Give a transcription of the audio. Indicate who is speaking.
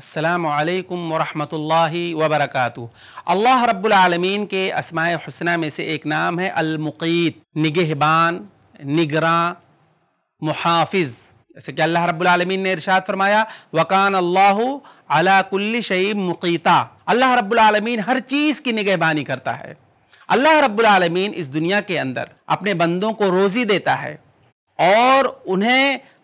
Speaker 1: السلام علیکم ورحمۃ اللہ وبرکاتہ۔ اللہ رب العالمین کے اسماء حسنہ میں سے ایک نام ہے المقیت، نگہبان، نگراں، محافظ۔ جیسے کہ اللہ رب العالمین نے ارشاد فرمایا، وکان اللہ علا کل شعیب مقیتا۔ اللہ رب العالمین ہر چیز کی نگہبانی کرتا ہے۔ اللہ رب العالمین اس دنیا کے اندر اپنے بندوں کو روزی دیتا ہے اور انہیں